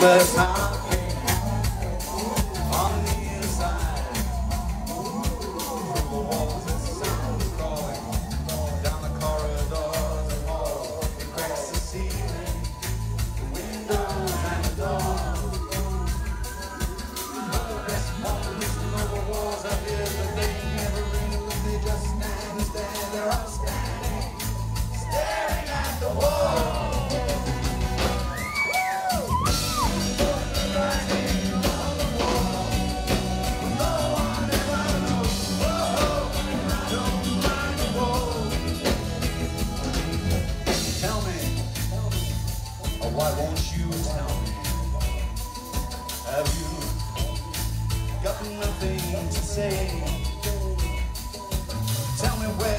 First time. Why won't you tell me? Have you got nothing to say? Tell me where.